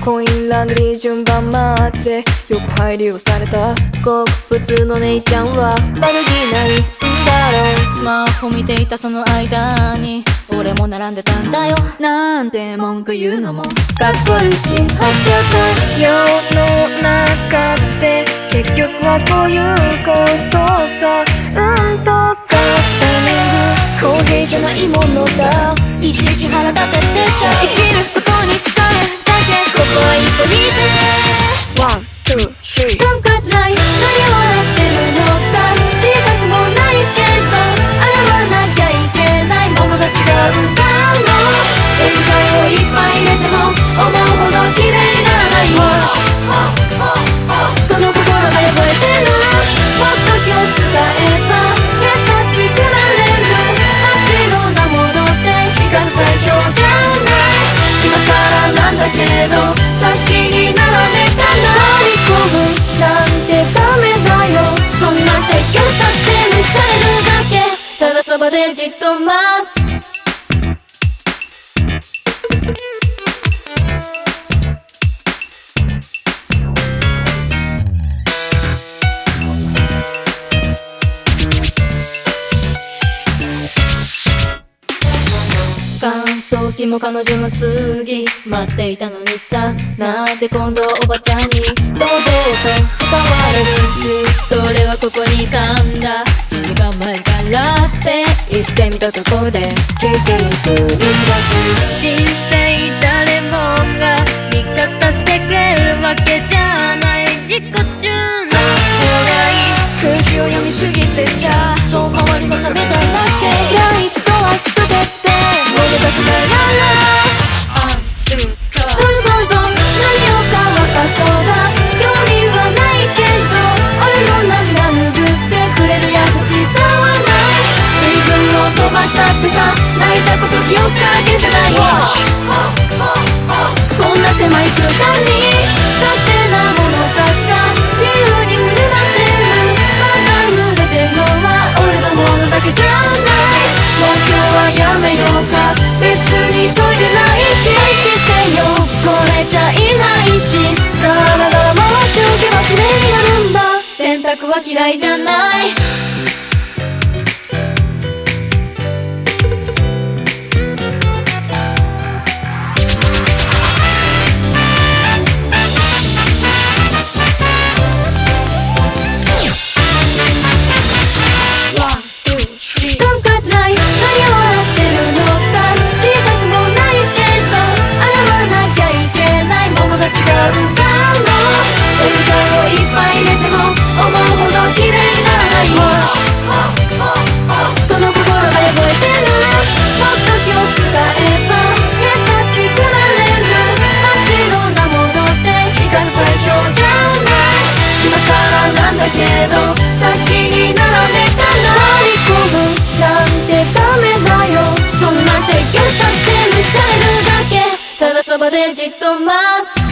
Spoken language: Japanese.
コインランドリー順番マッチでよく配慮されたごく普通の姉ちゃんは悪気ないんだろう。スマホ見ていたその間に俺も並んでたんだよ。なんて文句言うのも。かっこいいしほっと世の中って結局はこういうことさ。うんとかタイミング。公平じゃないものだ。いちいち腹立ててちゃう。そばでじっと待つ。乾燥機も彼女の次待っていたのにさ。なぜ今度おばちゃんに堂々と使われる。ずっと俺はここにいたんだ？数時間前からって言ってみたところで。奇跡を生み出す人生誰もが味方してくれるわけじゃたこと記憶から消せないよこんな狭い空間に勝手なものたちが自由に振る舞ってるまだ濡れてるのは俺のものだけじゃないもう今日はやめようか。別に急いでないし。愛してよこれじゃいないし。だらだら回しておけば綺麗になるんだ。選択は嫌いじゃない。綺麗にならないその心が汚れてるもっと気を使えば優しくなれる真っ白なものって光る対象じゃない今更なんだけど先に並べたら張り込むなんてダメだよそんな説教したって無視されるだけただそばでじっと待つ